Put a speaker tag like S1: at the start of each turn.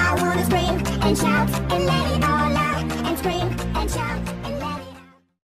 S1: I wanna scream and shout and let it all out and scream and shout.